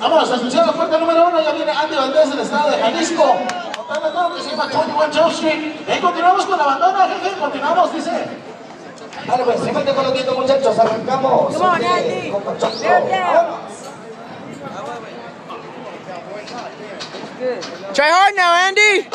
Vamos a escuchar la puerta número uno, ya viene Andy Valdés del estado de Jalisco. Contando todo lo que se llama 21 Street. Y continuamos con la bandana, jefe, continuamos, dice. Vale, pues, se mete con los dientes, muchachos, arrancamos. Come on, este, Andy. con Try hard now, Andy.